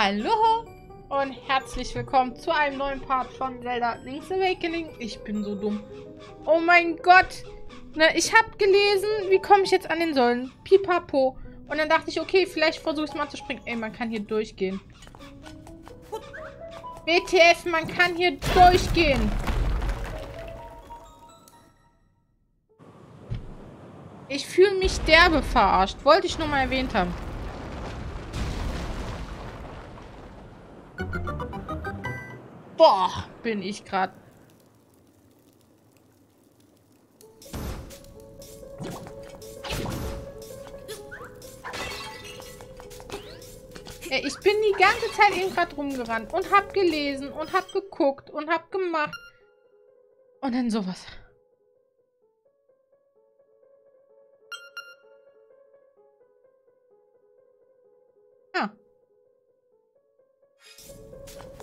Hallo und herzlich willkommen zu einem neuen Part von Zelda Link's Awakening. Ich bin so dumm. Oh mein Gott. Ne, ich habe gelesen, wie komme ich jetzt an den Säulen? Pipapo. Und dann dachte ich, okay, vielleicht versuche ich es mal zu springen. Ey, man kann hier durchgehen. WTF, man kann hier durchgehen. Ich fühle mich derbe verarscht. Wollte ich nur mal erwähnt haben. Boah, bin ich gerade. Ich bin die ganze Zeit eben gerade rumgerannt und hab gelesen und hab geguckt und hab gemacht. Und dann sowas.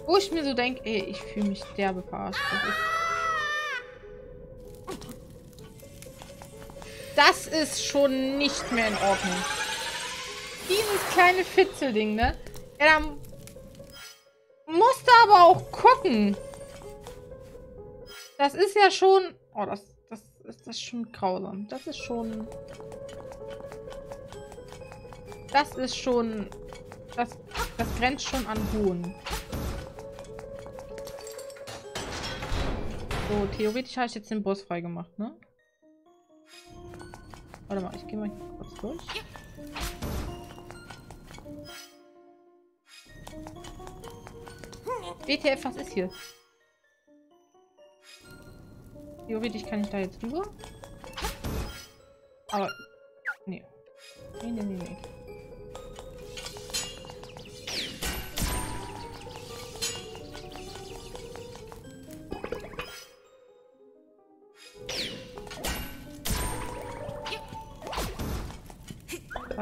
Wo ich mir so denke, ey, ich fühle mich derbe verarscht. Das ist, ist schon nicht mehr in Ordnung. Dieses kleine Fitzelding, ne? Ja, da musst du aber auch gucken. Das ist ja schon... Oh, das, das ist das schon grausam. Das ist schon... Das ist schon... Das, das grenzt schon an Hohn. So, theoretisch habe ich jetzt den Boss freigemacht, ne? Warte mal, ich gehe mal kurz durch. WTF, was ist hier? Theoretisch kann ich da jetzt rüber. Aber... Nee. Nee, nee, nee, nee.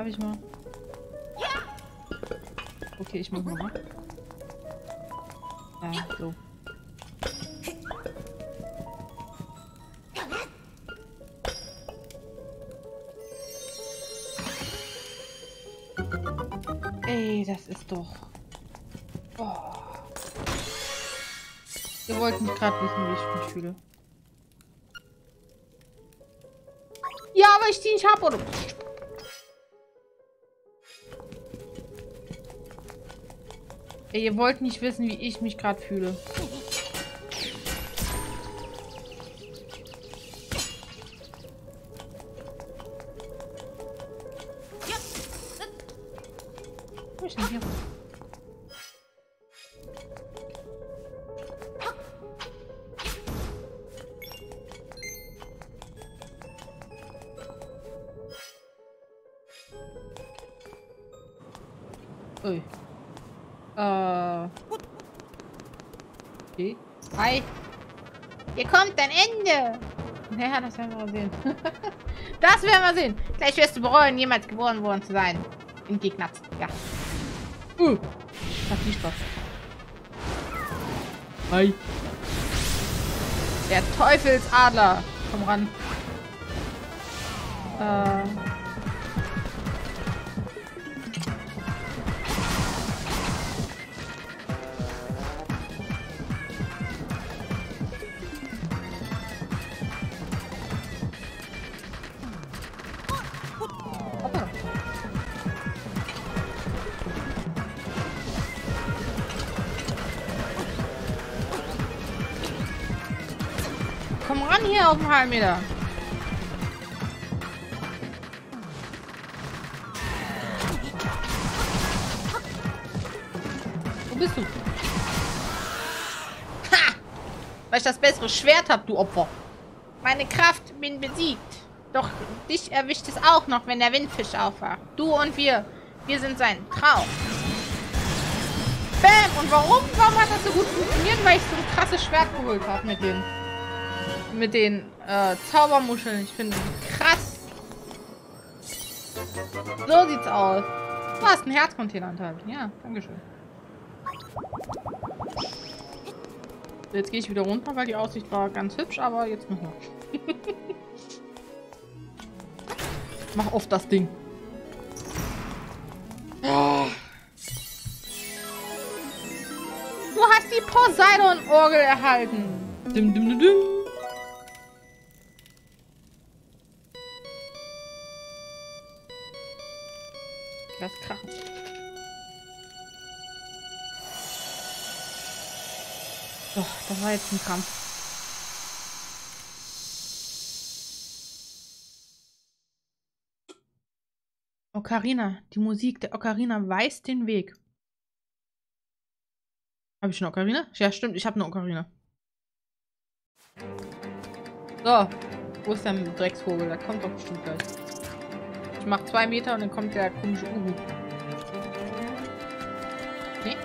Darf ich mal? Okay, ich muss mal. Ja, so. Ey, das ist doch... Oh. Ihr wollt nicht gerade wissen, wie ich mich fühle. Ja, aber ich die nicht habe, oder? Ey, ihr wollt nicht wissen, wie ich mich gerade fühle. Das werden wir mal sehen. das werden wir sehen. Gleich wirst du bereuen, jemals geboren worden zu sein. In Gegnatz. Ja. Uh. Hat viel Spaß. Hi. Der Teufelsadler. Komm ran. Äh. Komm ran hier auf den halben Meter. Wo bist du? Ha! Weil ich das bessere Schwert habe, du Opfer. Meine Kraft bin besiegt. Doch dich erwischt es auch noch, wenn der Windfisch aufwacht. Du und wir. Wir sind sein Traum. Bam! Und warum? Warum hat das so gut funktioniert? Weil ich so ein krasses Schwert geholt habe mit denen mit den äh, Zaubermuscheln. Ich finde krass. So sieht's aus. Du hast einen Herzcontainer enthalten. Ja, dankeschön. Jetzt gehe ich wieder runter, weil die Aussicht war ganz hübsch, aber jetzt nochmal. Mach oft das Ding. Oh. die Poseidon-Orgel erhalten. Dim, dim, dim, dim. Lass krachen. Doch, das war jetzt ein Kampf. Ocarina, die Musik der Ocarina weist den Weg. Habe ich eine Ocarina? Ja, stimmt, ich habe eine Ocarina. So, wo ist der Drecksvogel? Der kommt doch bestimmt gleich. Ich mache zwei Meter und dann kommt der komische Uhu. Nee?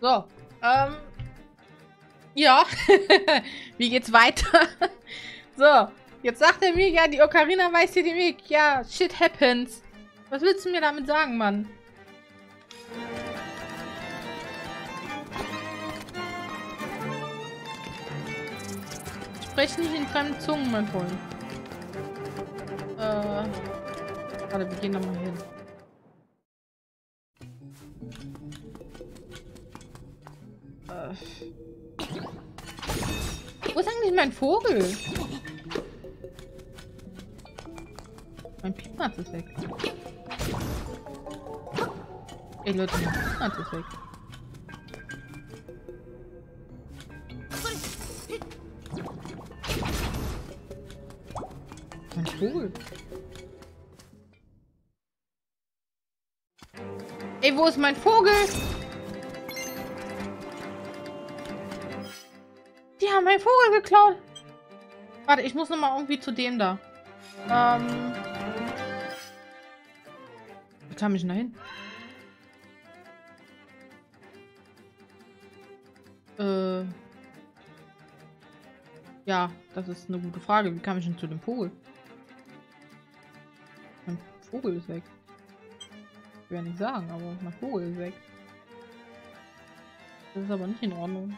So, ähm, ja, wie geht's weiter? so, jetzt sagt er mir, ja, die Ocarina weiß hier den Weg. Ja, shit happens. Was willst du mir damit sagen, Mann? Sprech nicht in fremden Zungen, mein Freund. Äh. Warte, wir gehen nochmal hin. Äh. Wo ist eigentlich mein Vogel? Mein Piepmatz ist weg. Ey Leute, mein Piepmatz ist weg. Vogel. Ey, wo ist mein Vogel? Die haben meinen Vogel geklaut. Warte, ich muss noch mal irgendwie zu dem da. Ähm. Wie kam ich denn da hin? Äh. Ja, das ist eine gute Frage. Wie kam ich denn zu dem Vogel? Vogel ist weg. Ich will ja nicht sagen, aber mein Vogel ist weg. Das ist aber nicht in Ordnung.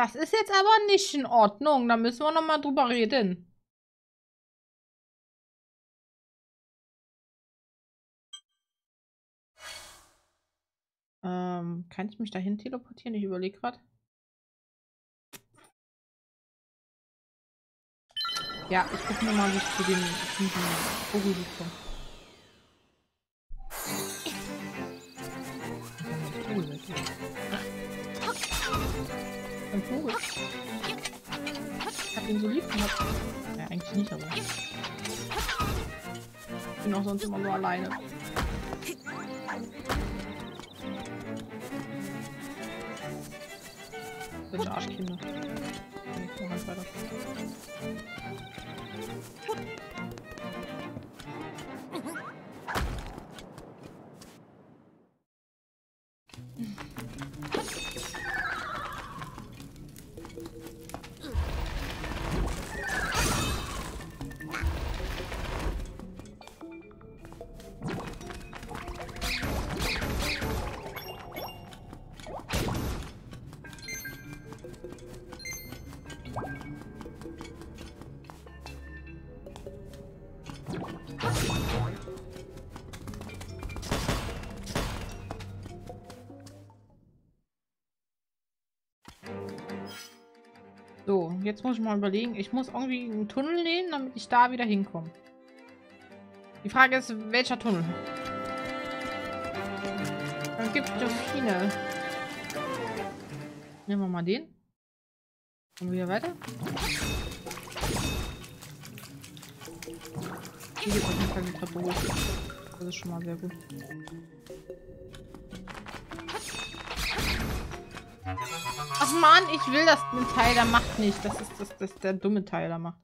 Das ist jetzt aber nicht in Ordnung. Da müssen wir nochmal drüber reden. Ähm, kann ich mich dahin teleportieren? Ich überlege gerade. Ja, ich gucke mir mal, wie ich zu dem Vogel komme. Vogel. Ich hab ihn so lieb gehabt. Ja, eigentlich nicht, aber. Ich bin auch sonst immer nur alleine. Sind Arschkinder. Okay, ich halt weiter. Jetzt muss ich mal überlegen. Ich muss irgendwie einen Tunnel nehmen, damit ich da wieder hinkomme. Die Frage ist, welcher Tunnel? Es gibt viele. Nehmen wir mal den. Kommen wir wieder weiter? Hier geht auf jeden Fall die Treppe hoch. Das ist schon mal sehr gut. Mann, ich will, dass den Teil da macht nicht. Das ist das, das der dumme Teil da macht.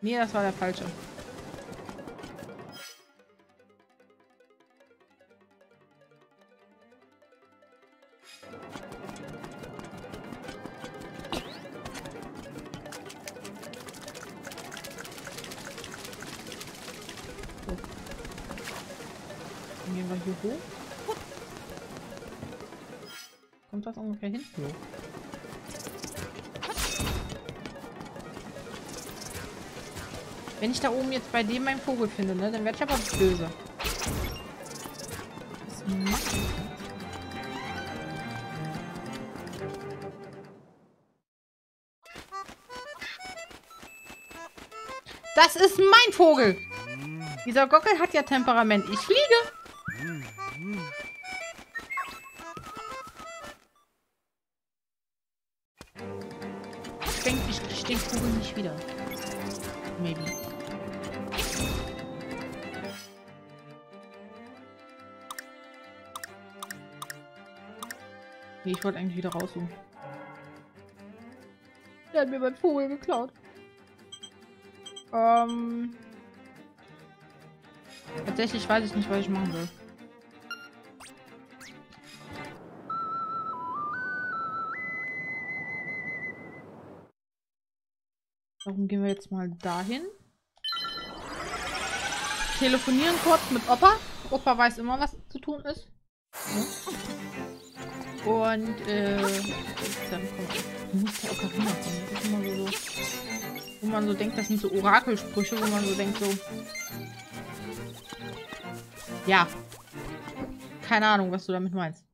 Nee, das war der falsche. Gehen wir hier hoch. Kommt das ungefähr hin? Ja. Wenn ich da oben jetzt bei dem meinen Vogel finde, ne, dann werde ich aber böse. Was macht das? Das ist mein Vogel. Dieser Gockel hat ja Temperament. Ich fliege. Wieder. Maybe. Nee, ich wollte eigentlich wieder raussuchen. Der hat mir mein Vogel geklaut. Ähm. Tatsächlich weiß ich nicht, was ich machen soll. Gehen wir jetzt mal dahin. Telefonieren kurz mit Opa. Opa weiß immer, was zu tun ist. Und, äh, dann kommt. Du musst ja Ocarina kommen. Das ist immer so. Wo man so denkt, das sind so Orakelsprüche, wo man so denkt, so. Ja. Keine Ahnung, was du damit meinst.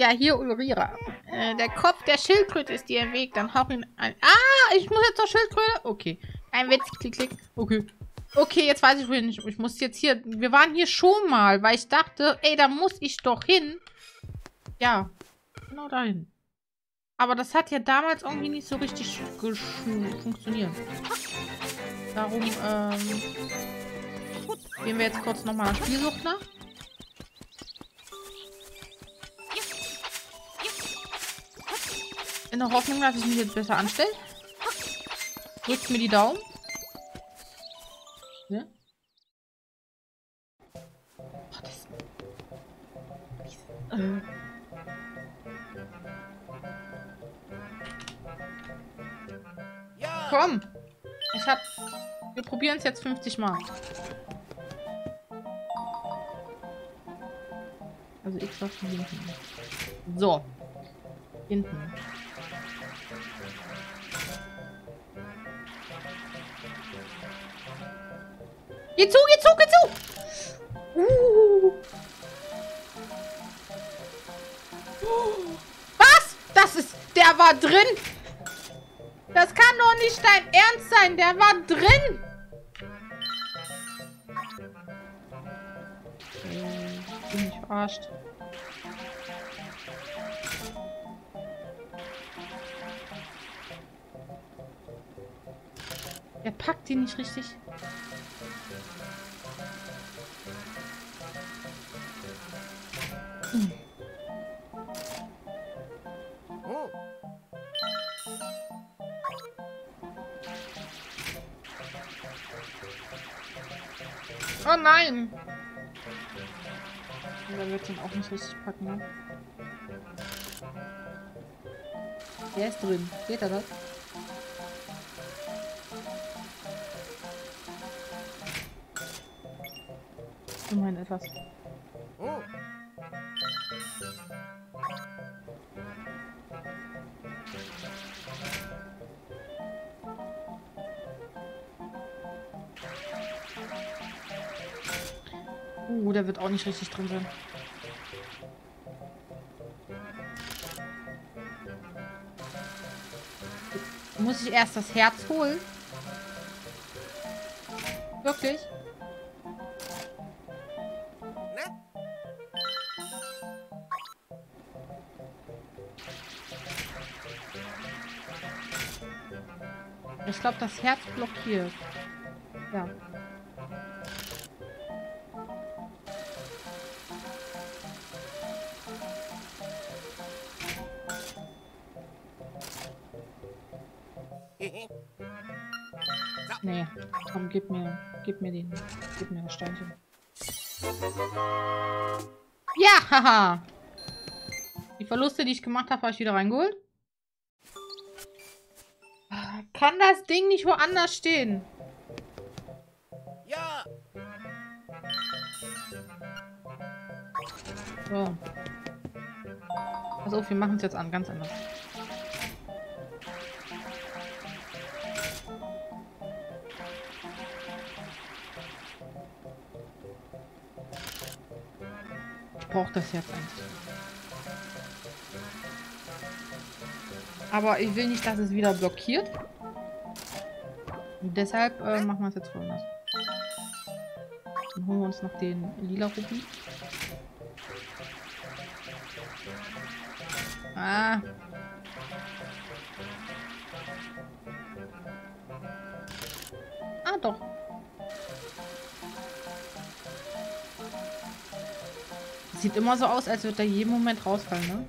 Ja, hier Ulrira. Äh, der Kopf der Schildkröte ist dir im Weg. Dann hau ihn ein. Ah, ich muss jetzt zur Schildkröte. Okay. Ein Witz. Klick, klick. Okay. Okay, jetzt weiß ich wohin. Ich, ich muss jetzt hier... Wir waren hier schon mal, weil ich dachte, ey, da muss ich doch hin. Ja. Genau dahin. Aber das hat ja damals irgendwie nicht so richtig funktioniert. Darum, ähm... Gehen wir jetzt kurz nochmal Spielsucht nach. In der Hoffnung, dass ich mich jetzt besser anstelle. Drückt mir die Daumen. Ja? Oh, das... Äh. Komm! Ich hab... Wir probieren es jetzt 50 Mal. Also X war schon hinten. So. Hinten. Geh zu, geh zu, geh zu! Uh. Was? Das ist... Der war drin! Das kann doch nicht dein Ernst sein! Der war drin! Ich bin nicht verarscht. Er packt ihn nicht richtig. Oh nein! Da wird ihn auch nicht richtig packen, ne? Der ist drin. Geht er das? Immerhin etwas. Oh. Uh, der wird auch nicht richtig drin sein. Muss ich erst das Herz holen? Wirklich? Ich glaube, das Herz blockiert. Ja. Gib mir, den, gib mir das Steinchen. Ja, haha. Die Verluste, die ich gemacht habe, habe ich wieder reingeholt. Kann das Ding nicht woanders stehen? Ja. So. Also wir machen es jetzt an, ganz anders. Brauche das jetzt eigentlich. Aber ich will nicht, dass es wieder blockiert. Und deshalb äh, machen wir es jetzt folgendes. Dann holen wir uns noch den lila Rubin. Ah. Ah, doch. Sieht immer so aus, als würde er jeden Moment rausfallen, ne?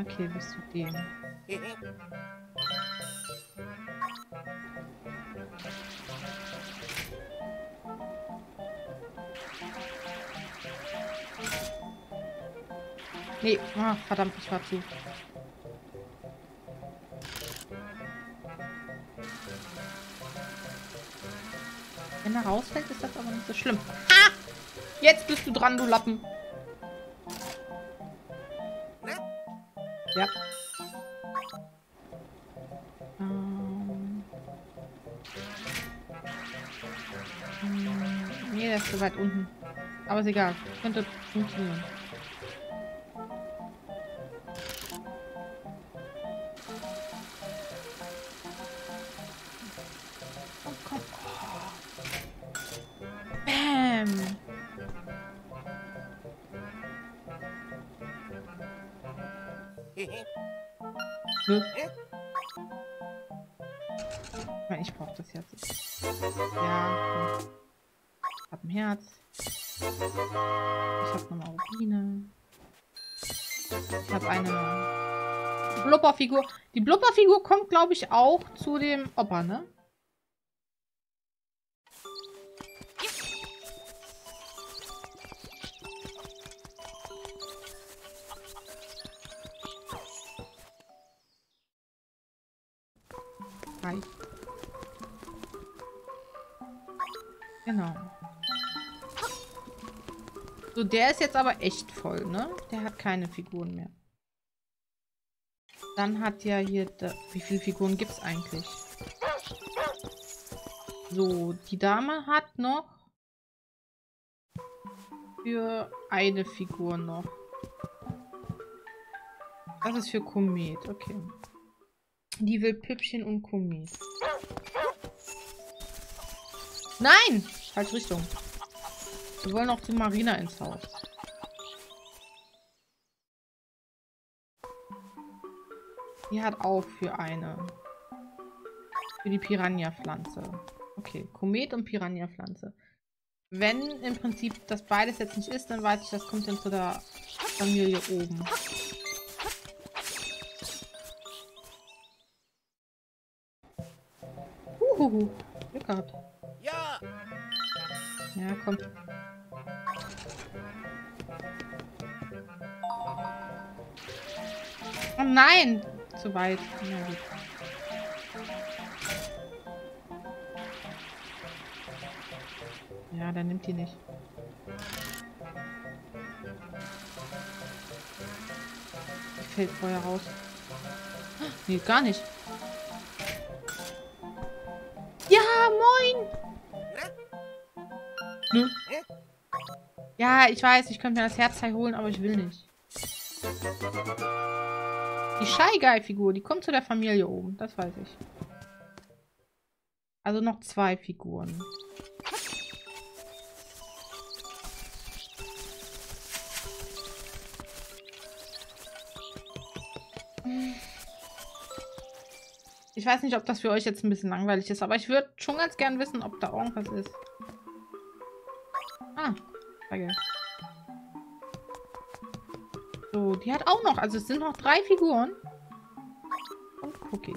Okay, bis zu dem. Nee, ah, verdammt, ich war zu. Wenn er rausfällt, ist das aber nicht so schlimm. Ha! Jetzt bist du dran, du Lappen. Ja. Ähm. Nee, der ist so weit unten. Aber ist egal. Könnte funktionieren. Die Blubberfigur kommt, glaube ich, auch zu dem Opa, ne? Genau. So, der ist jetzt aber echt voll, ne? Der hat keine Figuren mehr. Dann hat ja hier... Wie viele Figuren gibt es eigentlich? So, die Dame hat noch... Für eine Figur noch. Das ist für Komet, okay. Die will Püppchen und Komet. Nein! Falsche Richtung. Wir wollen auch zu Marina ins Haus. Die hat auch für eine. Für die Piranha-Pflanze. Okay, Komet und Piranha-Pflanze. Wenn im Prinzip das beides jetzt nicht ist, dann weiß ich, das kommt dann zu der Familie oben. Uhuhu. Glück gehabt. Ja, komm. Oh nein! Zu weit. Ja, gut. Ja, der nimmt die nicht. Die fällt vorher raus. Nee, gar nicht. Ja, moin! Nö. Ja, ich weiß, ich könnte mir das Herzteil holen, aber ich will nicht. Die Shy Guy-Figur, die kommt zu der Familie oben. Das weiß ich. Also noch zwei Figuren. Ich weiß nicht, ob das für euch jetzt ein bisschen langweilig ist, aber ich würde schon ganz gern wissen, ob da irgendwas ist. Ah, Frage. So, die hat auch noch. Also es sind noch drei Figuren. Und Cookie.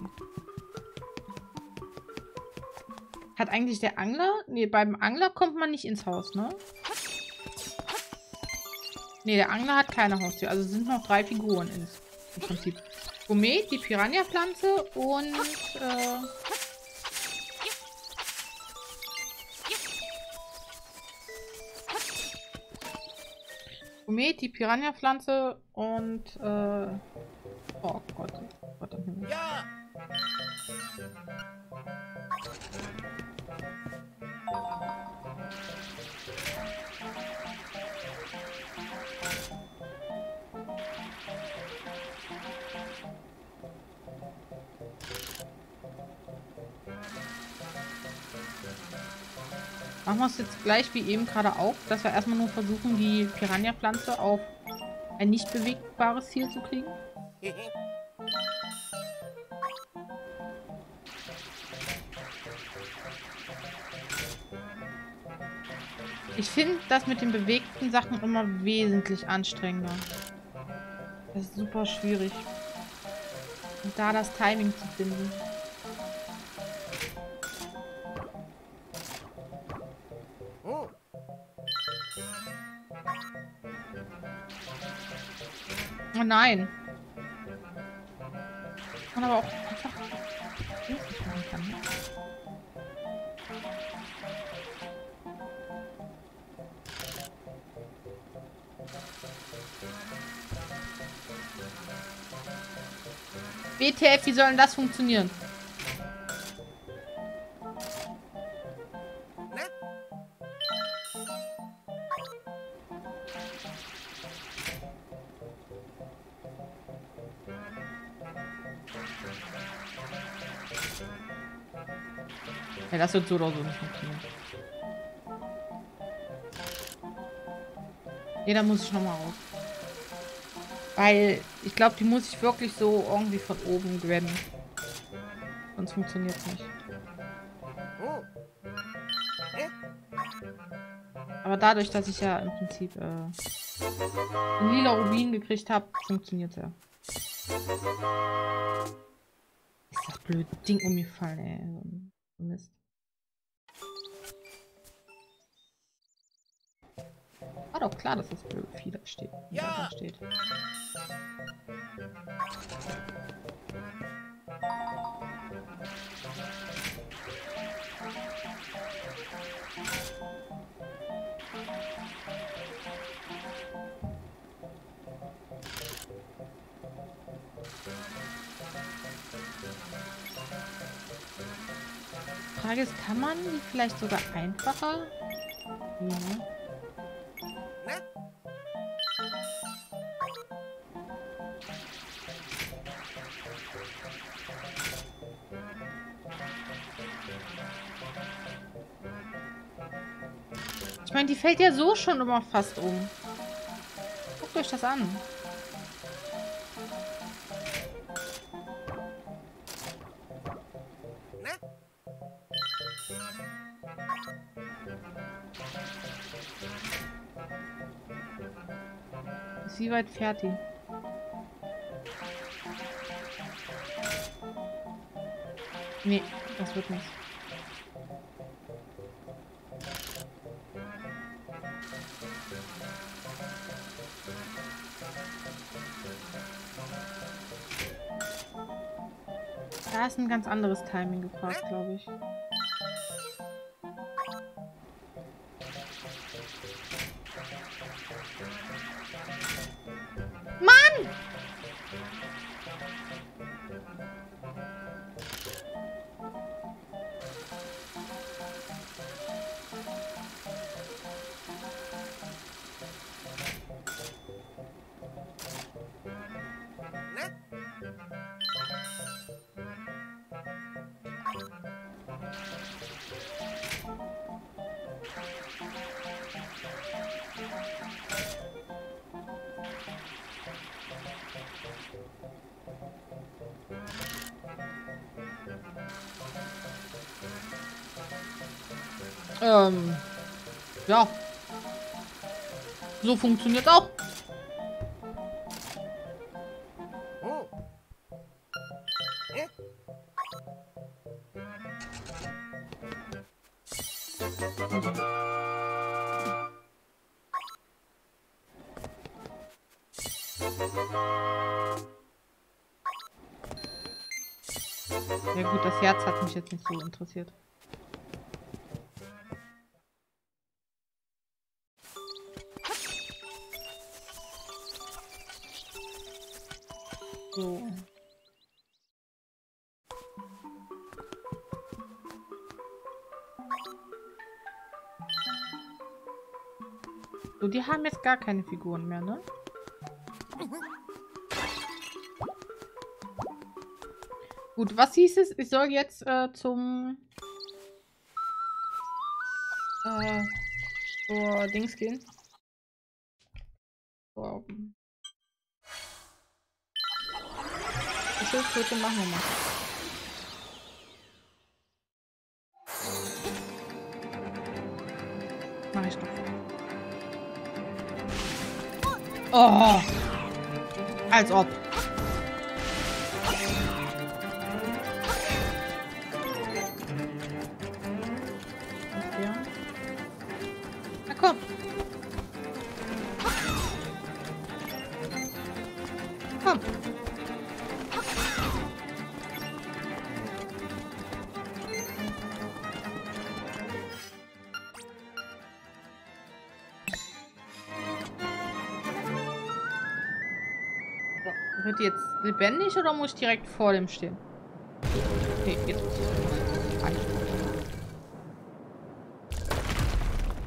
Hat eigentlich der Angler... Nee, beim Angler kommt man nicht ins Haus, ne? Nee, der Angler hat keine Haustür. Also sind noch drei Figuren ins, im Prinzip. Gourmet, die Piranha-Pflanze und... Äh, Gourmet, die Piranha-Pflanze und... Äh, oh Gott. Gott ja! Machen wir es jetzt gleich wie eben gerade auch, dass wir erstmal nur versuchen, die Piranha-Pflanze auf ein nicht bewegbares Ziel zu kriegen. Ich finde das mit den bewegten Sachen immer wesentlich anstrengender. Das ist super schwierig. Und da das Timing zu finden. Nein. Man aber auch einfach kann. Ne? WTF, wie soll denn das funktionieren? Ja, das wird so oder so nicht funktionieren. Ne, da muss ich nochmal raus. Weil ich glaube, die muss ich wirklich so irgendwie von oben grabben. Sonst funktioniert es nicht. Aber dadurch, dass ich ja im Prinzip äh, einen lila Rubin gekriegt habe, funktioniert es ja. Blöde Ding umgefallen, ey. Mist. War doch klar, dass das Vieh da steht. Ja. Da steht. Frage ist, kann man die vielleicht sogar einfacher? Ja. meine, die fällt ja so schon immer fast um. Guckt euch das an. Wie weit fertig? Nee, das wird nicht. Da ist ein ganz anderes Timing gefragt, glaube ich. Ähm, ja. So funktioniert auch. Jetzt nicht so interessiert. So. So, die haben jetzt gar keine Figuren mehr, ne? Gut, was hieß es? Ich soll jetzt äh, zum äh, zur Dings gehen. So. Die Schildkröte machen wir mal. Mach ich doch. Oh! Als ob. Lebendig oder muss ich direkt vor dem stehen? Okay, jetzt. Hi.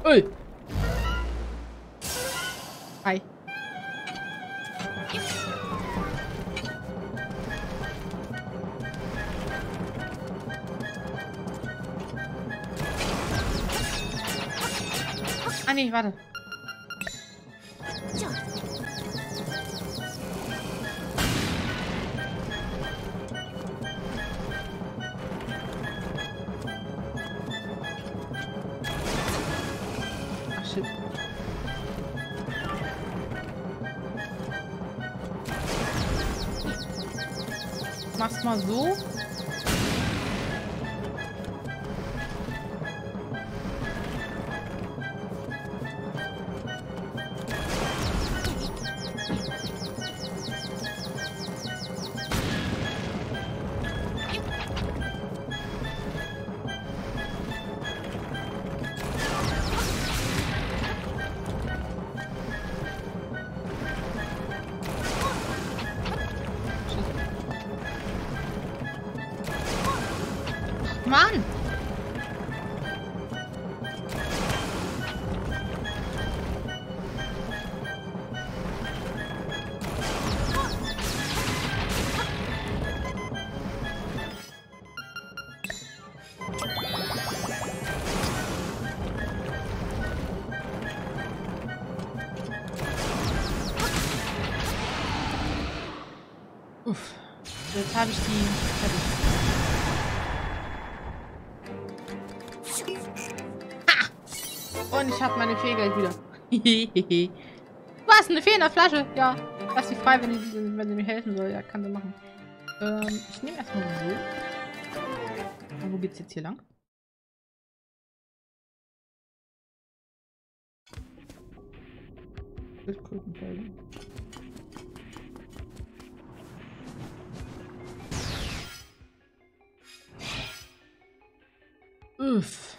Ui. Hi. Ah nee, warte. Mann! Was? Eine Fee in der Flasche? Ja. Lass sie frei, wenn, die, wenn sie mir helfen soll. Ja, kann sie machen. Ähm, ich nehme erstmal so. Und wo geht's jetzt hier lang? Schildkrötenfelder. Uff.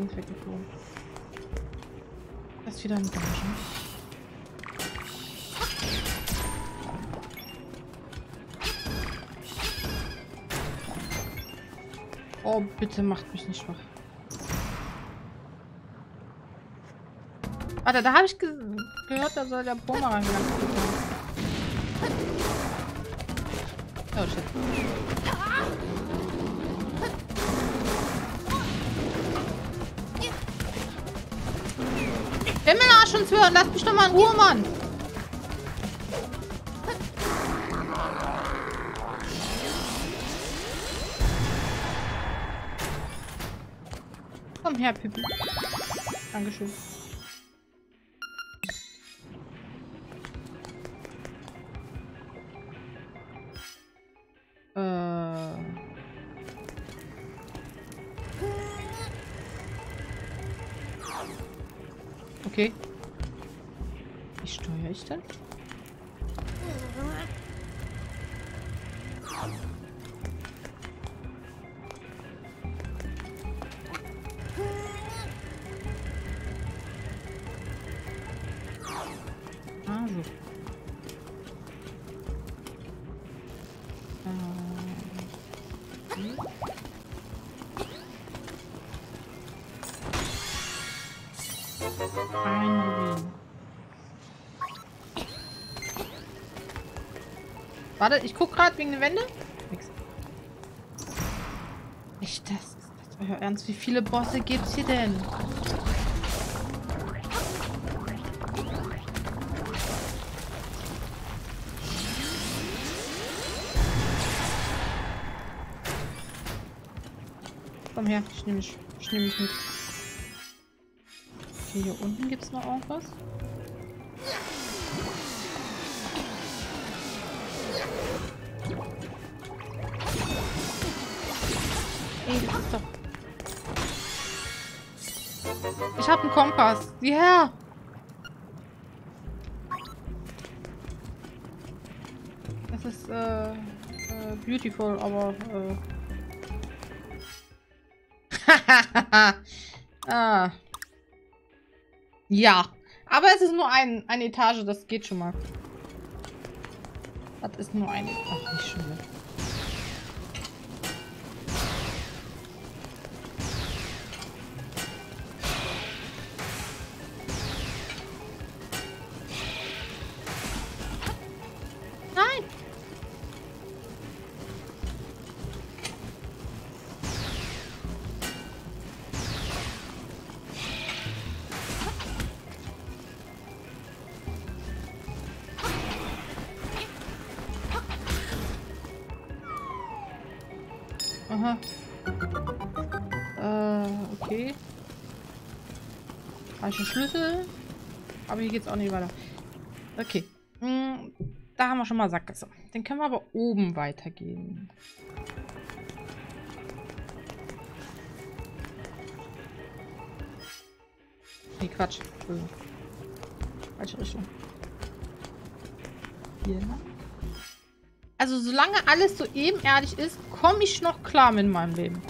Dings weggeflogen. Das ist wieder ein Dungeon. Oh, bitte macht mich nicht schwach. Warte, da habe ich ge gehört, da soll der Bumerang lang Oh shit. Himmel, Arsch uns hören, lass mich doch mal in Ruhe, Mann. Komm her, Pippi. Dankeschön. Warte, ich guck gerade wegen der Wände. Nix. Echt, das ist Ernst. Wie viele Bosse gibt's hier denn? Komm her, ich nehme mich, ich nehm mich mit. Okay, hier unten gibt es noch irgendwas. Einen Kompass. Ja. Das ist äh, äh, beautiful, aber äh... ah. Ja. Aber es ist nur ein, eine Etage, das geht schon mal. Das ist nur eine. Ach, nicht schon wieder. Falsche Schlüssel. Aber hier geht's auch nicht weiter. Okay. Hm, da haben wir schon mal Sackgasse. Dann können wir aber oben weitergehen. Nee, Quatsch. Falsche Richtung. Hier lang. Also solange alles so ebenerdig ist, komme ich noch klar mit meinem Leben.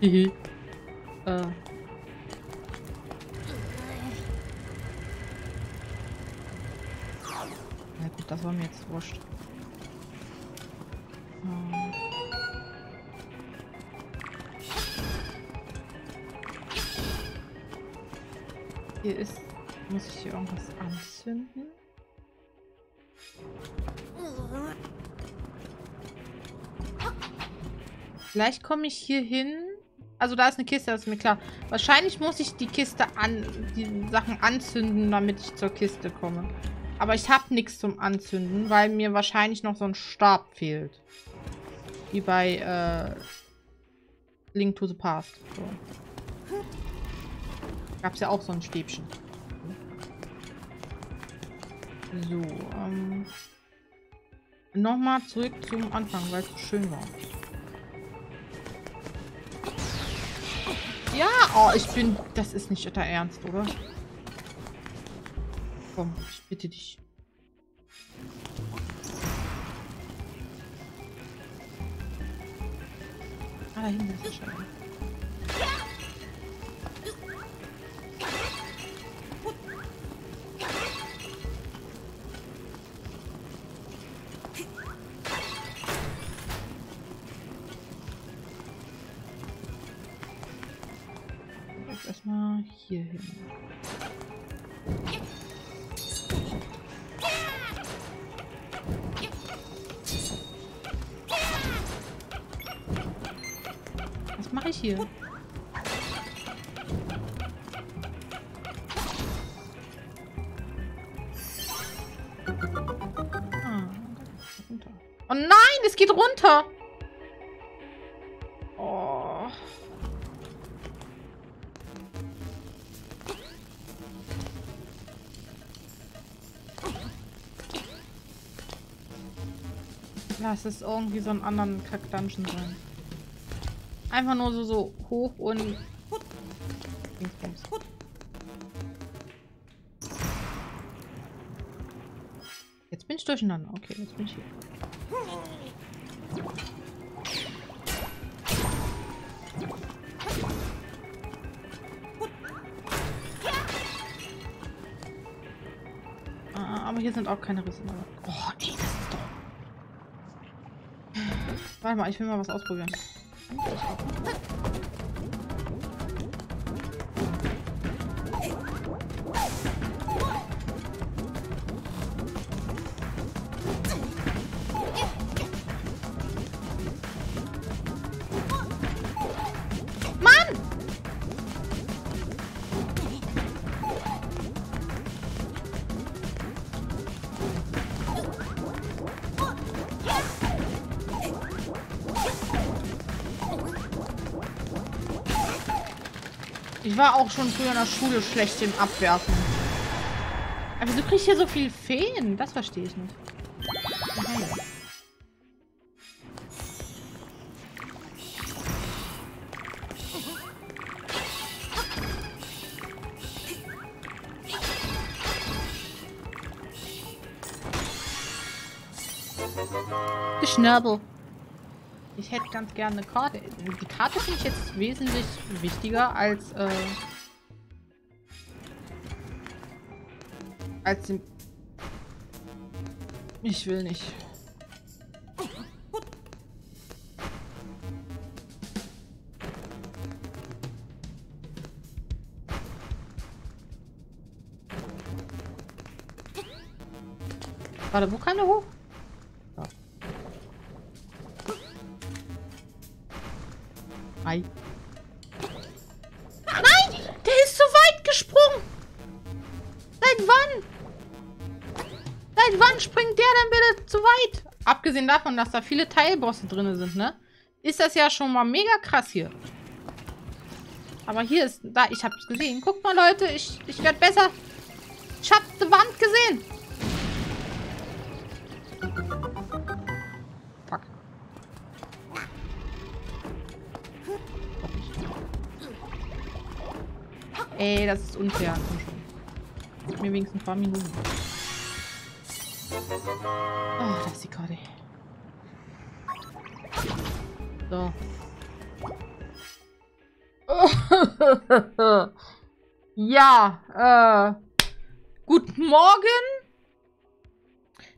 Hihi. äh. Das war mir jetzt wurscht. Ähm. Hier ist muss ich hier irgendwas anzünden? Vielleicht komme ich hier hin. Also da ist eine Kiste, das ist mir klar. Wahrscheinlich muss ich die Kiste an, die Sachen anzünden, damit ich zur Kiste komme. Aber ich habe nichts zum Anzünden, weil mir wahrscheinlich noch so ein Stab fehlt. Wie bei äh, Link to the Past. So. Gab es ja auch so ein Stäbchen. So, ähm. Nochmal zurück zum Anfang, weil es so schön war. Ja, oh, ich bin... Das ist nicht der Ernst, oder? Komm, ich bitte dich. Ah, da hinten ist der Schein. erstmal Lass es irgendwie so einen anderen Kack-Dungeon sein. Einfach nur so, so hoch und... Jetzt bin ich durcheinander. Okay, jetzt bin ich hier. Ah, aber hier sind auch keine Risse. Oh, ey, das ist doch... Warte mal, ich will mal was ausprobieren. Ich war auch schon früher in der Schule schlecht im Abwerfen. Aber wieso krieg ich hier so viel Feen? Das verstehe ich nicht. Okay. Schnabel. Ich hätte ganz gerne eine Karte. Die Karte finde ich jetzt wesentlich wichtiger als, äh, als den... Ich will nicht. Warte, wo kann der hoch? Davon, dass da viele Teilbosse drin sind, ne? Ist das ja schon mal mega krass hier. Aber hier ist... Da, ich hab's gesehen. Guckt mal, Leute. Ich, ich werde besser. Ich hab die Wand gesehen. Fuck. Ey, das ist unfair. Gib mir wenigstens ein paar Minuten. Oh, da ist die Karte. So. ja, äh. Guten Morgen.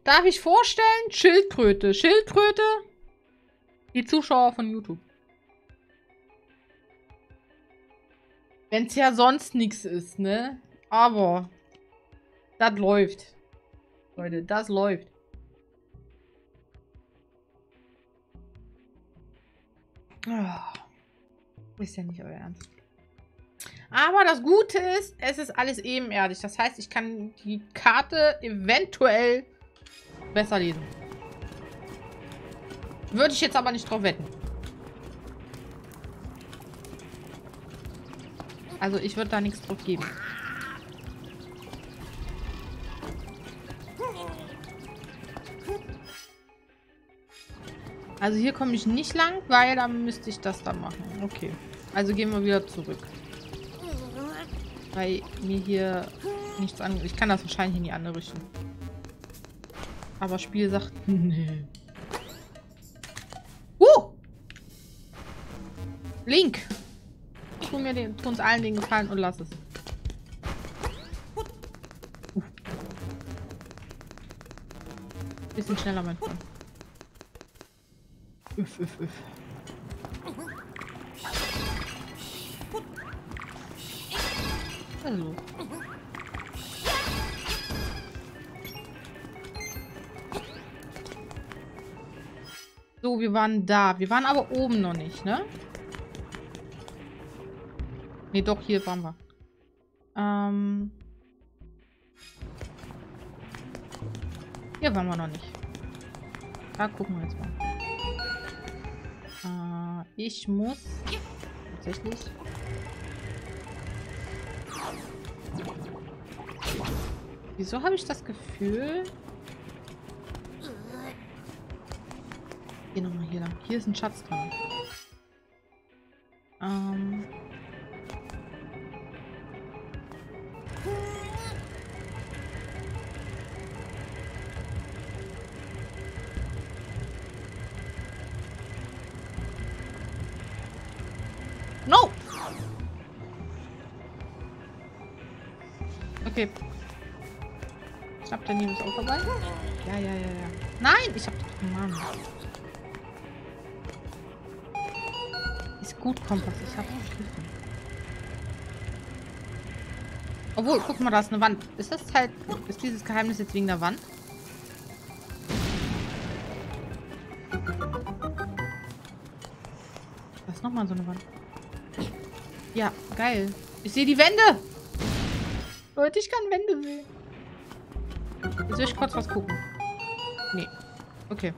Darf ich vorstellen? Schildkröte. Schildkröte? Die Zuschauer von YouTube. Wenn es ja sonst nichts ist, ne? Aber das läuft. Leute, das läuft. Oh, ist ja nicht euer Ernst. Aber das Gute ist, es ist alles ebenerdig. Das heißt, ich kann die Karte eventuell besser lesen. Würde ich jetzt aber nicht drauf wetten. Also ich würde da nichts drauf geben. Also hier komme ich nicht lang, weil dann müsste ich das da machen. Okay. Also gehen wir wieder zurück. Weil mir hier nichts an... Ich kann das wahrscheinlich in die andere Richtung. Aber Spiel sagt, nee. Uh! Link! Tu mir den, tu uns allen den Gefallen und lass es. Bisschen schneller, mein Freund. Üff, üff, üff. Hallo. So, wir waren da. Wir waren aber oben noch nicht, ne? Ne, doch, hier waren wir. Ähm. Hier waren wir noch nicht. Da gucken wir jetzt mal. Ich muss tatsächlich Wieso habe ich das Gefühl? Hier nochmal hier lang. Hier ist ein Schatz drin. Ähm. Kompass. Ich hab gegriffen. Obwohl, guck mal, da ist eine Wand. Ist das halt... Ist dieses Geheimnis jetzt wegen der Wand? Da ist nochmal so eine Wand. Ja, geil. Ich sehe die Wände. Leute, ich kann Wände sehen. Jetzt will ich kurz was gucken. Nee. Okay.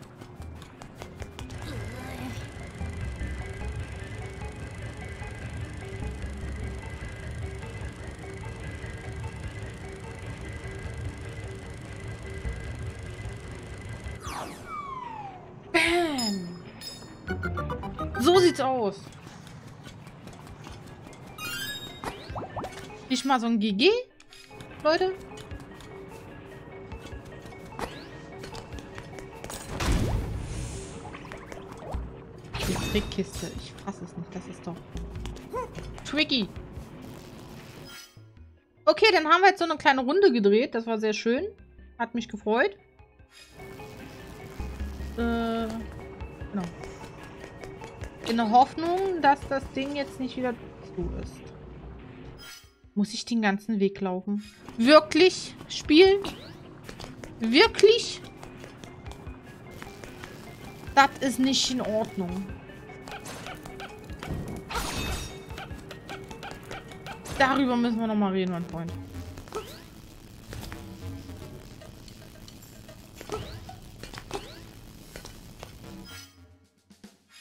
Mal so ein GG, Leute. Die Trickkiste. Ich fasse es nicht. Das ist doch... Tricky. Okay, dann haben wir jetzt so eine kleine Runde gedreht. Das war sehr schön. Hat mich gefreut. Äh, genau. In der Hoffnung, dass das Ding jetzt nicht wieder zu ist. Muss ich den ganzen Weg laufen? Wirklich? Spiel? Wirklich? Das ist nicht in Ordnung. Darüber müssen wir nochmal reden, mein Freund.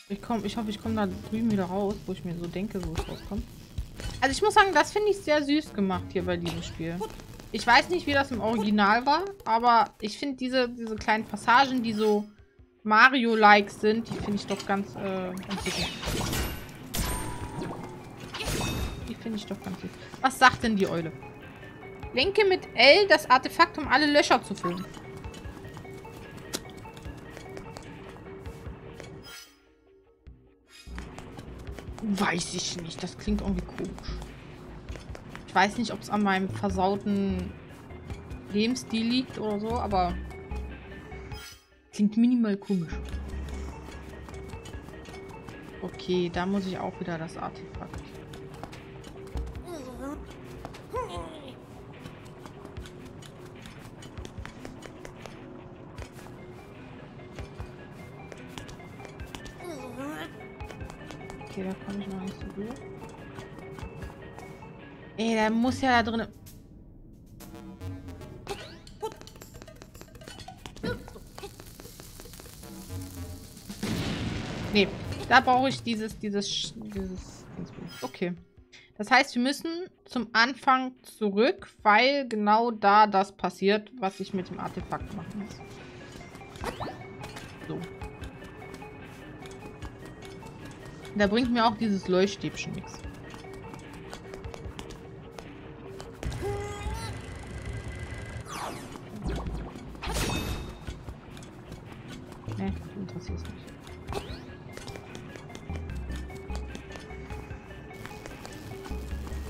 Ich, komm, ich hoffe, ich komme da drüben wieder raus, wo ich mir so denke, wo es rauskommt. Also ich muss sagen, das finde ich sehr süß gemacht hier bei diesem Spiel. Ich weiß nicht, wie das im Original war, aber ich finde diese, diese kleinen Passagen, die so Mario-like sind, die finde ich doch ganz äh, entwickelt. Die finde ich doch ganz süß. Was sagt denn die Eule? Lenke mit L das Artefakt, um alle Löcher zu füllen. Weiß ich nicht. Das klingt irgendwie komisch. Ich weiß nicht, ob es an meinem versauten Lebensstil liegt oder so, aber klingt minimal komisch. Okay, da muss ich auch wieder das Artefakt. Okay, da komme ich noch nicht so gut. Ey, da muss ja da drin... Nee, da brauche ich dieses, dieses, dieses... Okay. Das heißt, wir müssen zum Anfang zurück, weil genau da das passiert, was ich mit dem Artefakt machen muss. So. Da bringt mir auch dieses Leuchtstäbchen nichts. Ne, interessiert mich.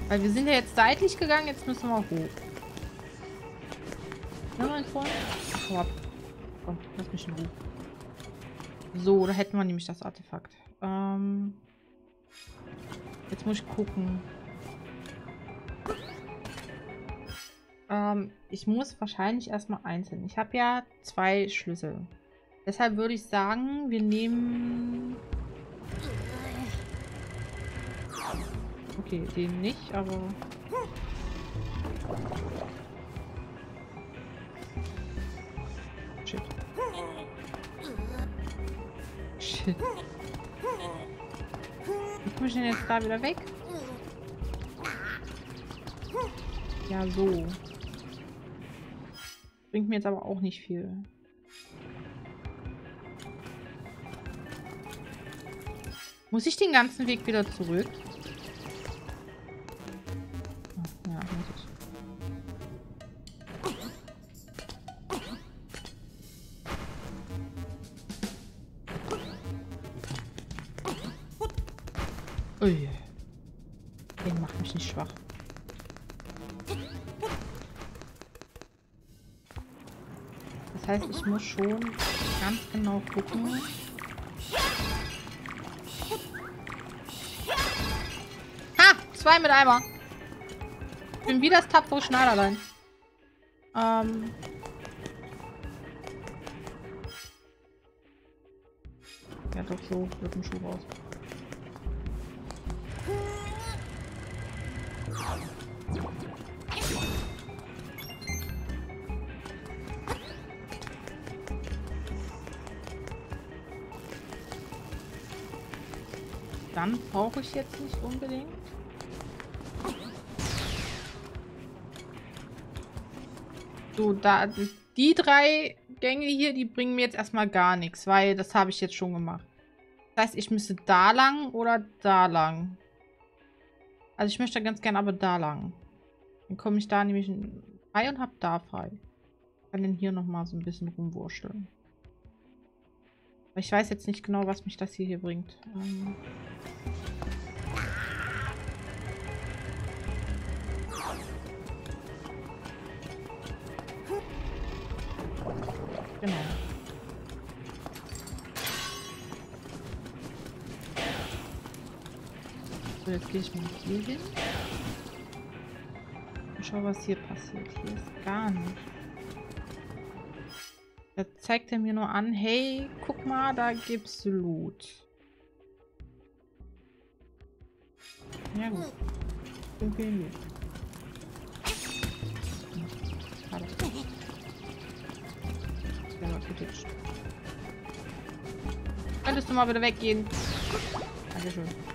Weil wir sind ja jetzt seitlich gegangen, jetzt müssen wir hoch. Ja, mein Freund. Oh, komm, lass mich in Ruhe. So, da hätten wir nämlich das Artefakt. Ähm, jetzt muss ich gucken. Ähm, ich muss wahrscheinlich erstmal einzeln. Ich habe ja zwei Schlüssel. Deshalb würde ich sagen, wir nehmen... Okay, den nicht, aber... Shit. Shit. Komme ich denn jetzt da wieder weg? Ja, so. Bringt mir jetzt aber auch nicht viel. Muss ich den ganzen Weg wieder zurück? Ich muss schon ganz genau gucken. Ha! Zwei mit Eimer. Ich bin wie das tapfere Schneiderlein. Ähm. Ja, doch so wird ein Schuh raus. Dann brauche ich jetzt nicht unbedingt. So, da die drei Gänge hier, die bringen mir jetzt erstmal gar nichts, weil das habe ich jetzt schon gemacht. Das heißt, ich müsste da lang oder da lang. Also ich möchte ganz gerne aber da lang. Dann komme ich da nämlich frei und habe da frei. Kann den hier nochmal so ein bisschen rumwurschteln. Aber ich weiß jetzt nicht genau, was mich das hier, hier bringt. Ähm genau. So, jetzt gehe ich mal hier hin. Und schau, was hier passiert. Hier ist gar nicht. Da zeigt er mir nur an, hey, guck mal, da gibt's Loot. Ja gut. Dann gehen wir. Schade. Ja, mal kritisch. Könntest du mal wieder weggehen? Dankeschön.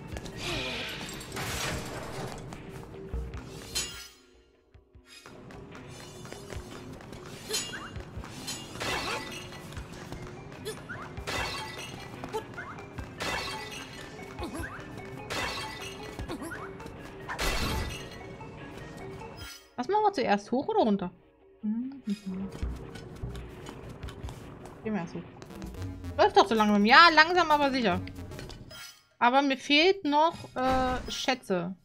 Was machen wir zuerst? Hoch oder runter? Gehen wir erst hoch. Läuft doch so langsam. Ja, langsam, aber sicher. Aber mir fehlt noch äh, Schätze.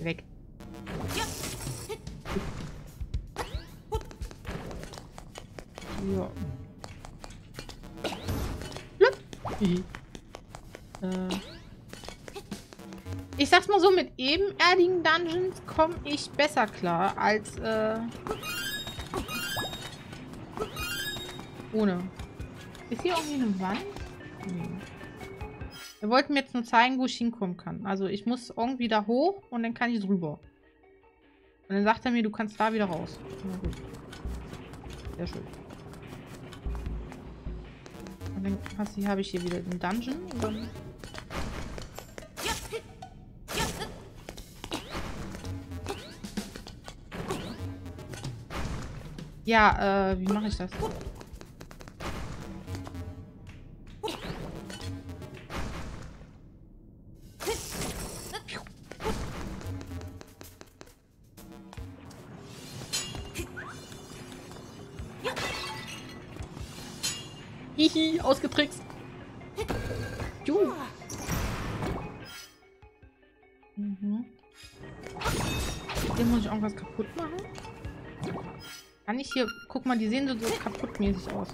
Weg. Ja. Äh. Ich sag's mal so, mit ebenerdigen Dungeons komme ich besser klar als äh, ohne. Ist hier irgendwie eine Wand? Nee. Wir wollten mir jetzt nur zeigen, wo ich hinkommen kann. Also ich muss irgendwie da hoch und dann kann ich drüber. Und dann sagt er mir, du kannst da wieder raus. Na gut. Sehr schön. Und dann habe ich hier wieder den Dungeon. Ja, äh, wie mache ich das? Mal, die sehen so, so kaputtmäßig aus.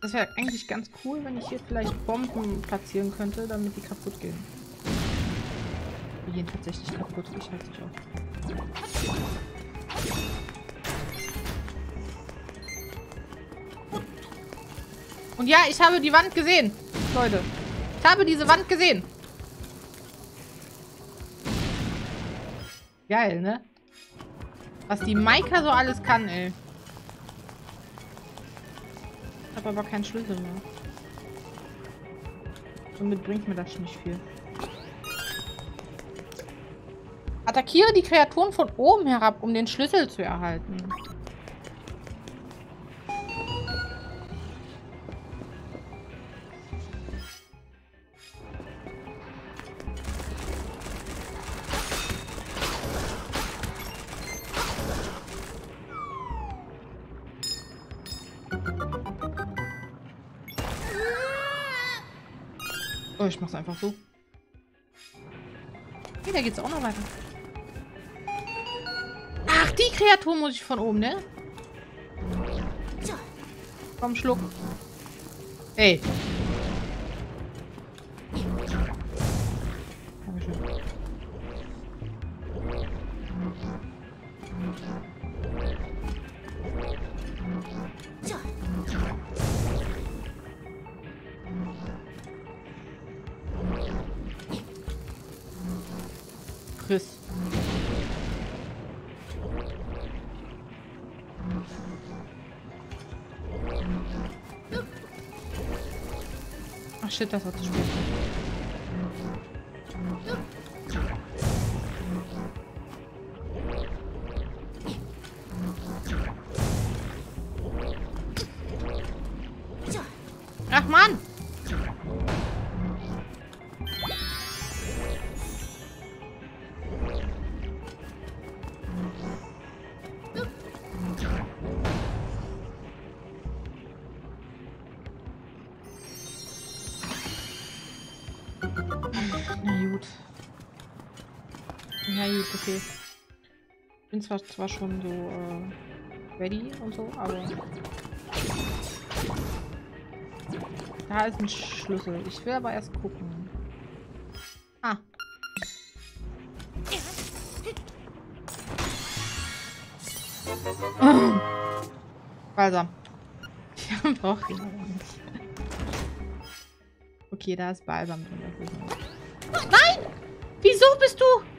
Das wäre eigentlich ganz cool, wenn ich hier vielleicht Bomben platzieren könnte, damit die kaputt gehen. Die gehen tatsächlich kaputt. Ich halte dich auf. Und ja, ich habe die Wand gesehen. Leute. Ich habe diese Wand gesehen. Geil, ne? Was die Maika so alles kann, ey. Habe aber keinen Schlüssel mehr. Somit bringt mir das nicht viel. Attackiere die Kreaturen von oben herab, um den Schlüssel zu erhalten. Ich mach's einfach so. Hey, da geht's auch noch weiter. Ach, die Kreatur muss ich von oben, ne? Komm, schluck. Ey. Shit, das war zu spät. Ja gut, okay. Bin zwar zwar schon so äh, ready und so, aber da ist ein Schlüssel. Ich will aber erst gucken. Ah. Balsam. Ja, braucht ihn aber nicht. Okay, da ist Balsam drin. Nein! Wieso bist du?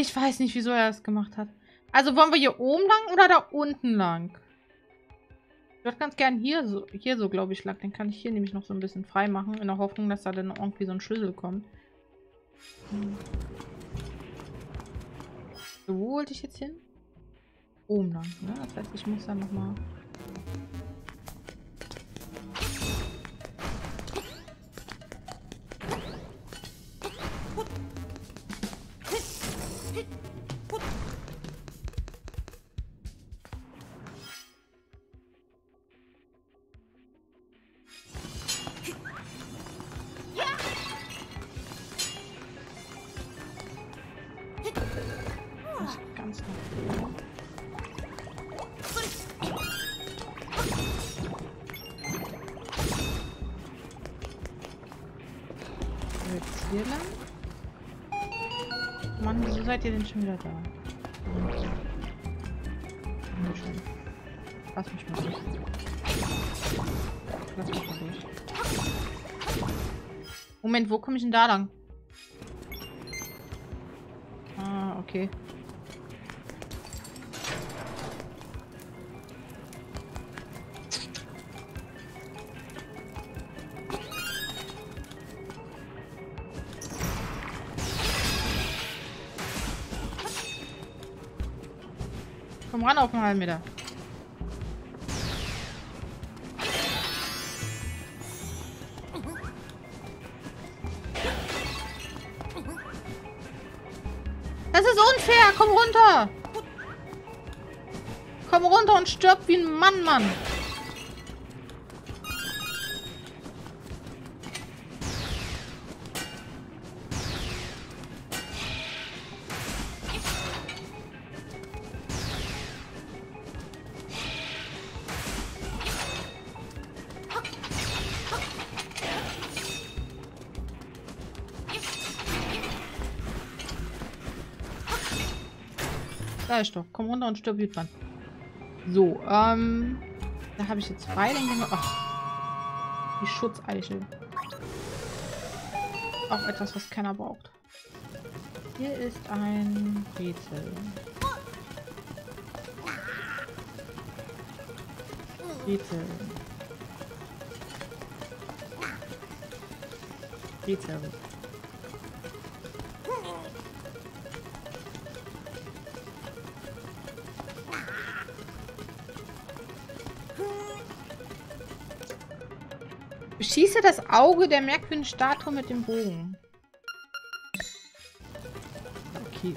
Ich weiß nicht, wieso er das gemacht hat. Also wollen wir hier oben lang oder da unten lang? Ich würde ganz gern hier so, hier so, glaube ich, lang. Den kann ich hier nämlich noch so ein bisschen frei machen, in der Hoffnung, dass da dann irgendwie so ein Schlüssel kommt. Hm. So, wo wollte ich jetzt hin? Oben lang, ne? Das heißt, ich muss dann nochmal... schon wieder da? Dankeschön. Lass mich mal durch. Lass mich mal durch. Moment, wo komme ich denn da lang? Komm ran auf einen halben Meter. Das ist unfair. Komm runter. Komm runter und stirb wie ein Mann, Mann. Da ist doch. Komm runter und stirb wie dran. So, ähm. Da habe ich jetzt frei. Dann gehen wir. Ach. Die Schutzeichel. Auch etwas, was keiner braucht. Hier ist ein Rätsel. Brezel. Brezel. Schieße das Auge der merkwürdigen Statue mit dem Bogen. Okay.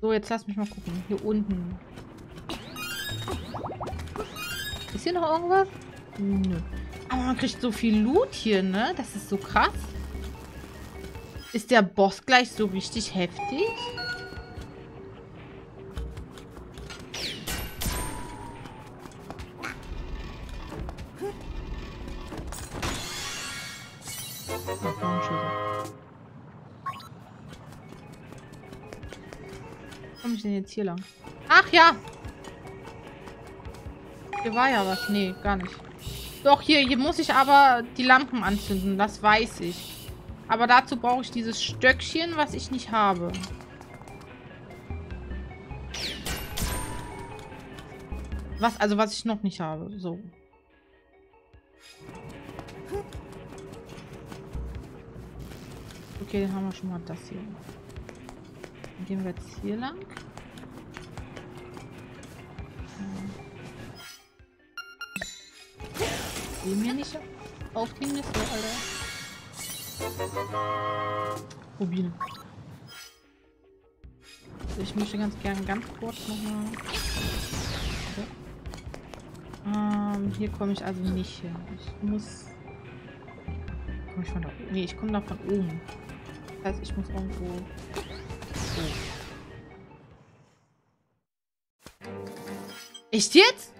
So, jetzt lass mich mal gucken. Hier unten. Ist hier noch irgendwas? Nö. Aber man kriegt so viel Loot hier, ne? Das ist so krass. Ist der Boss gleich so richtig heftig? Jetzt hier lang? Ach ja! Hier war ja was. Nee, gar nicht. Doch, hier, hier muss ich aber die Lampen anzünden. Das weiß ich. Aber dazu brauche ich dieses Stöckchen, was ich nicht habe. Was, also was ich noch nicht habe. So. Okay, dann haben wir schon mal das hier. Dann gehen wir jetzt hier lang. Geh mir nicht die Nüsse, Alter. Rubine. Ich möchte ganz gern ganz kurz nochmal... Okay. Ähm, hier komme ich also nicht hin. Ich muss... Komme ich von da oben? Nee, ich komme da von oben. Das heißt, ich muss irgendwo... So. Echt jetzt?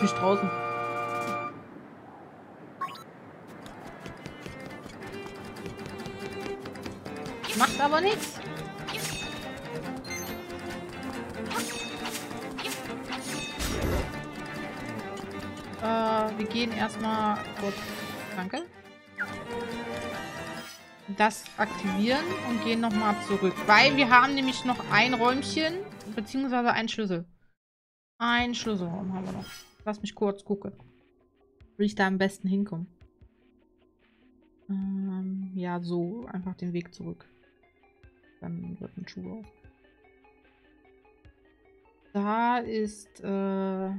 Ich bin draußen. Macht aber nichts. Äh, wir gehen erstmal kurz. Danke. Das aktivieren und gehen nochmal zurück. Weil wir haben nämlich noch ein Räumchen, beziehungsweise einen Schlüssel. Ein Schlüsselraum haben wir noch. Lass mich kurz gucken. Wie ich da am besten hinkomme. Ähm, ja, so. Einfach den Weg zurück. Dann wird ein Schuh aus. Da ist, äh...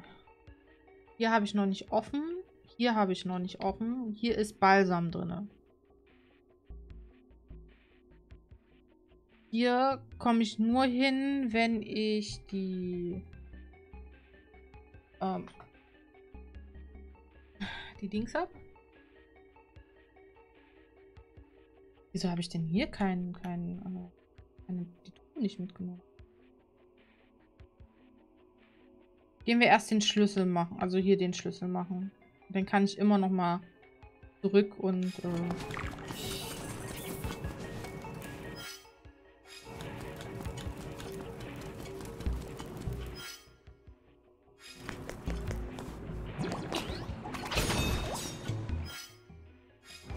Hier habe ich noch nicht offen. Hier habe ich noch nicht offen. Hier ist Balsam drin. Hier komme ich nur hin, wenn ich die... Ähm, die Dings habe. Wieso habe ich denn hier keinen, keinen, äh, keine, die Truhe nicht mitgenommen? Gehen wir erst den Schlüssel machen. Also hier den Schlüssel machen. Dann kann ich immer noch mal zurück und... Äh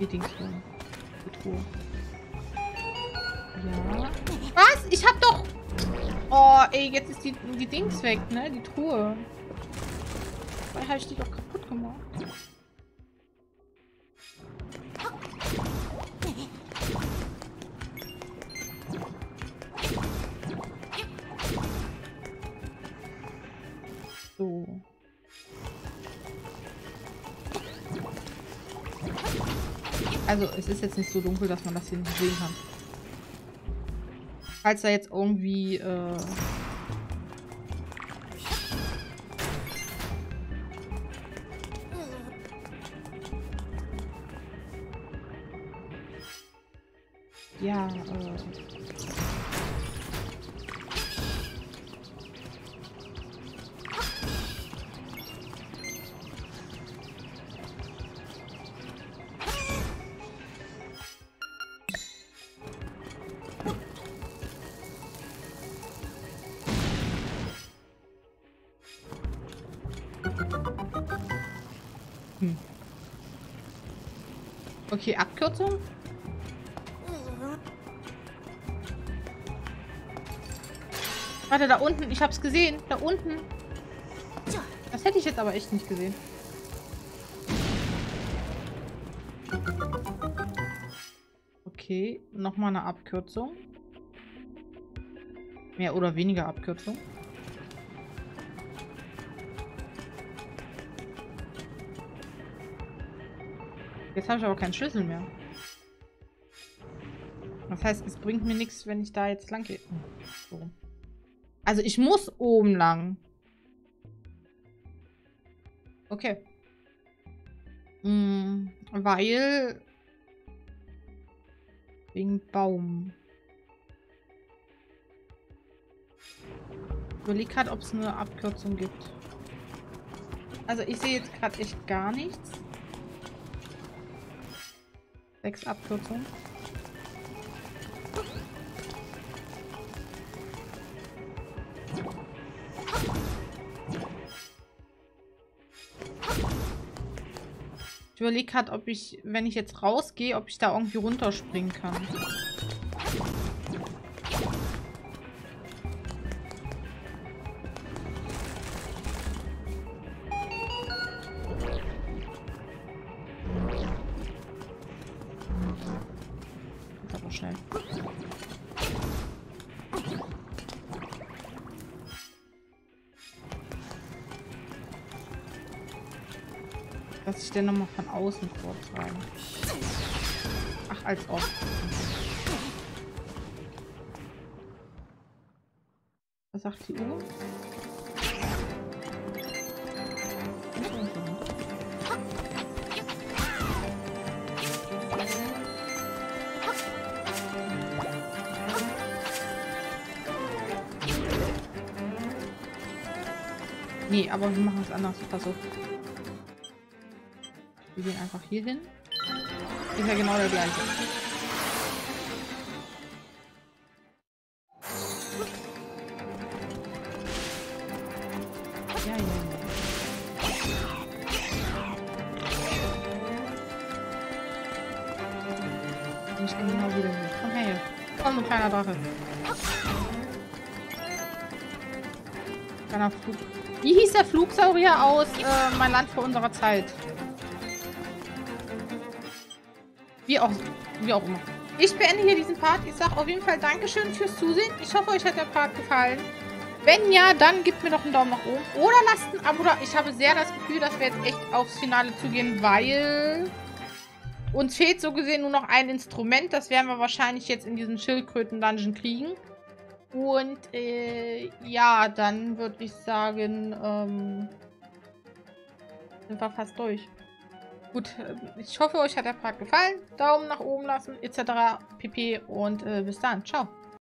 die Dings holen. Die Truhe. Ja. Was? Ich hab doch... Oh, ey, jetzt ist die, die Dings weg, ne? Die Truhe. Weil habe ich die doch kaputt gemacht. Also, es ist jetzt nicht so dunkel, dass man das hier nicht sehen kann. Falls da jetzt irgendwie, äh... ja, äh... Okay, Abkürzung? Warte, da unten. Ich hab's gesehen. Da unten. Das hätte ich jetzt aber echt nicht gesehen. Okay, nochmal eine Abkürzung. Mehr oder weniger Abkürzung. Jetzt habe ich aber keinen Schlüssel mehr. Das heißt, es bringt mir nichts, wenn ich da jetzt lang gehe. So. Also ich muss oben lang. Okay. Hm, weil... Wegen Baum. Ich überlege gerade, ob es eine Abkürzung gibt. Also ich sehe jetzt gerade echt gar nichts. Sechs Abkürzungen. Ich überlege gerade, ob ich, wenn ich jetzt rausgehe, ob ich da irgendwie runterspringen kann. Lass ich den nochmal von außen vortragen. Ach, als ob. Was sagt die Uhr? Nee, aber wir machen es anders. Auf. Wir gehen einfach hier hin. Ist ja genau der gleiche. Ja, ja. Ich bin genau wieder hier. Komm her. Komm, du kleiner Drache. Kleiner Flug. Wie hieß der Flugsaurier aus äh, Mein Land vor unserer Zeit? Auch, wie auch immer. Ich beende hier diesen Part. Ich sage auf jeden Fall Dankeschön fürs Zusehen. Ich hoffe, euch hat der Part gefallen. Wenn ja, dann gebt mir doch einen Daumen nach oben. Oder lasst ein Abo da. Ich habe sehr das Gefühl, dass wir jetzt echt aufs Finale zugehen, weil uns fehlt so gesehen nur noch ein Instrument. Das werden wir wahrscheinlich jetzt in diesem Schildkröten-Dungeon kriegen. Und äh, ja, dann würde ich sagen, ähm, sind wir fast durch. Gut, äh, ich hoffe, euch hat der Part gefallen. Daumen nach oben lassen, etc. pp. Und äh, bis dann. Ciao.